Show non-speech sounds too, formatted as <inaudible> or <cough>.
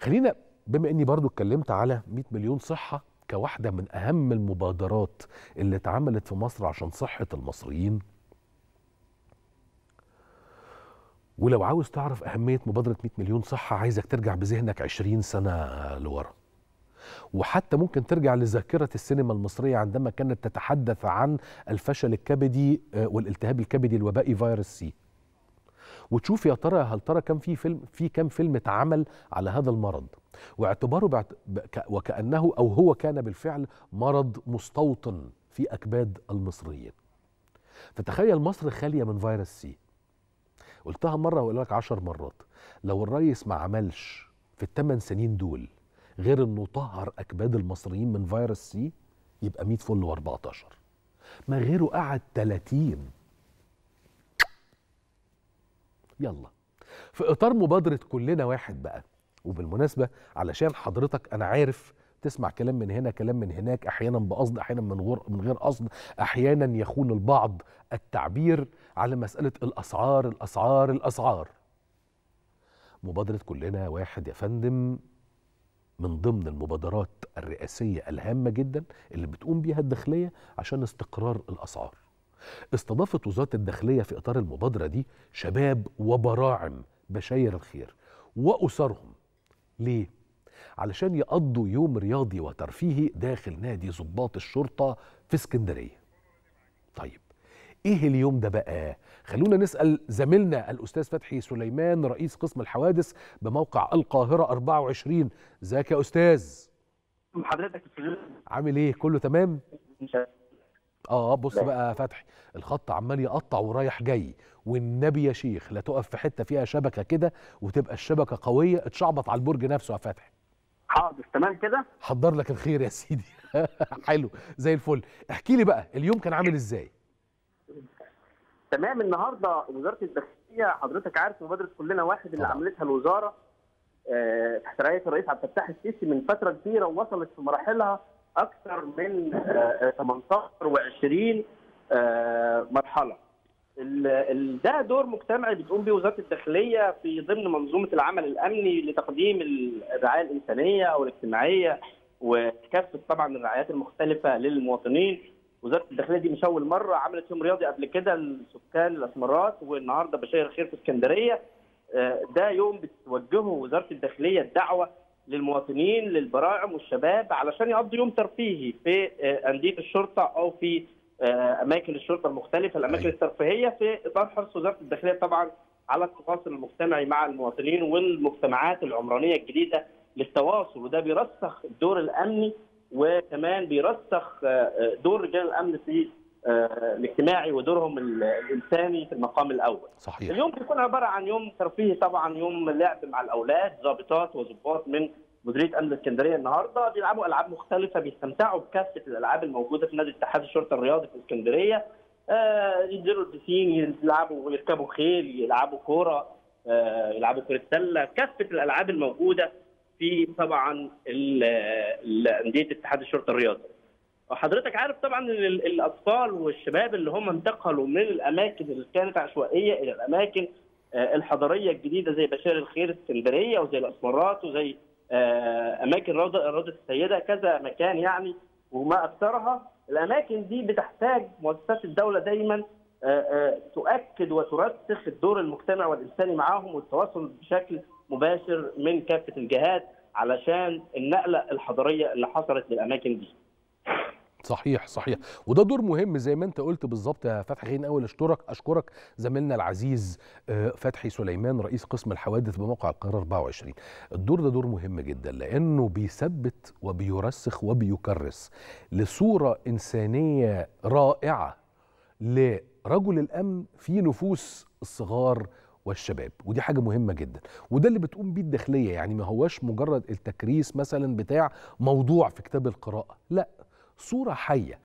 خلينا بما إني برضو اتكلمت على 100 مليون صحة كواحدة من أهم المبادرات اللي اتعملت في مصر عشان صحة المصريين ولو عاوز تعرف أهمية مبادرة 100 مليون صحة عايزك ترجع بذهنك 20 سنة لورا. وحتى ممكن ترجع لذاكرة السينما المصرية عندما كانت تتحدث عن الفشل الكبدي والالتهاب الكبدي الوبائي فيروس سي. وتشوف يا ترى هل ترى كم في فيلم في كم فيلم اتعمل على هذا المرض. واعتباره بعت... وكأنه أو هو كان بالفعل مرض مستوطن في أكباد المصريين. فتخيل مصر خالية من فيروس سي. قلتها مرة وأقول لك عشر مرات. لو الرئيس ما عملش في الثمان سنين دول غير إنه طهر أكباد المصريين من فيروس سي يبقى 100 فل و14 ما غيره قعد 30 يلا. في إطار مبادرة كلنا واحد بقى وبالمناسبة علشان حضرتك أنا عارف تسمع كلام من هنا كلام من هناك أحيانا بقصد أحيانا من غير من غير قصد أحيانا يخون البعض التعبير على مسألة الأسعار الأسعار الأسعار. مبادرة كلنا واحد يا فندم من ضمن المبادرات الرئاسية الهامة جدا اللي بتقوم بيها الداخلية عشان استقرار الأسعار. استضافت وزارة الداخلية في إطار المبادرة دي شباب وبراعم بشاير الخير وأسرهم. ليه؟ علشان يقضوا يوم رياضي وترفيهي داخل نادي ضباط الشرطة في اسكندرية. طيب إيه اليوم ده بقى؟ خلونا نسأل زميلنا الأستاذ فتحي سليمان رئيس قسم الحوادث بموقع القاهرة 24 ازيك يا أستاذ. حضرتك عامل إيه؟ كله تمام؟ آه بص بقى يا فتحي الخط عمال يقطع ورايح جاي والنبي يا شيخ لا تقف في حتة فيها شبكة كده وتبقى الشبكة قوية اتشعبط على البرج نفسه يا فتحي. حاضر تمام كده؟ حضر لك الخير يا سيدي. <laughs> حلو زي الفل. احكي لي بقى اليوم كان عامل إزاي؟ تمام النهارده وزارة الداخلية حضرتك عارف مبادرة كلنا واحد اللي طبعا. عملتها الوزارة آه، تحت رئاسه الرئيس عبد الفتاح السيسي من فترة كبيرة ووصلت في مراحلها أكثر من آه، 18 و20 مرحلة. ال- ال- ده دور مجتمعي بتقوم به وزارة الداخلية في ضمن منظومة العمل الأمني لتقديم الرعاية الإنسانية أو الاجتماعيه وكافة طبعا الرعايات المختلفة للمواطنين. وزارة الداخلية دي مش أول مرة عملت يوم رياضي قبل كده لسكان الأسمرات والنهاردة بشاير الخير في اسكندرية آه، ده يوم بتوجهه وزارة الداخلية الدعوه للمواطنين للبراعم والشباب علشان يقضوا يوم ترفيهي في آه، أندية الشرطة أو في آه، أماكن الشرطة المختلفة الأماكن أيوة. الترفيهية في إطار حرص وزارة الداخلية طبعا على التواصل المجتمعي مع المواطنين والمجتمعات العمرانية الجديدة للتواصل وده بيرسخ الدور الأمني وكمان بيرسخ آه، دور رجال الأمن في الاجتماعي ودورهم ال- الإنساني في المقام الأول. صحيح. اليوم بيكون عبارة عن يوم ترفيهي طبعا يوم لعب مع الأولاد ضابطات وضباط من مديرية أمن الاسكندريه النهارده. بيلعبوا ألعاب مختلفة بيستمتعوا بكافة الألعاب الموجودة في نادي اتحاد الشرطة الرياضي في اسكندرية. آه ينزلوا البسين يلعبوا يركبوا خيل يلعبوا كورة آه يلعبوا كرة سلة. كافة الألعاب الموجودة في طبعا أندية اتحاد الشرطة الرياضي. وحضرتك عارف طبعا إن ال- الأطفال والشباب اللي هم انتقلوا من الأماكن اللي كانت عشوائية إلى الأماكن آه، الحضريه الجديدة زي بشير الخير اسكندرية وزي الأسمرات وزي آه، أماكن روضه السيدة كذا مكان يعني وما أكثرها الأماكن دي بتحتاج مؤسسات الدولة دايما آه، تؤكد وترسخ الدور المجتمعي والإنساني معاهم والتواصل بشكل مباشر من كافة الجهات علشان النقلة الحضارية اللي حصلت للأماكن دي. صحيح صحيح. وده دور مهم زي ما انت قلت بالظبط يا فتحي. خليني أول اشكرك أشكرك زميلنا العزيز آه، فتحي سليمان رئيس قسم الحوادث بموقع القاهره 24 الدور ده دور مهم جدا لأنه بيثبت وبيرسخ وبيكرس لصورة إنسانية رائعة لرجل الأمن في نفوس الصغار والشباب. ودي حاجة مهمة جدا. وده اللي بتقوم بيه الداخلية يعني ما هواش مجرد التكريس مثلا بتاع موضوع في كتاب القراءة لأ. صورة حية.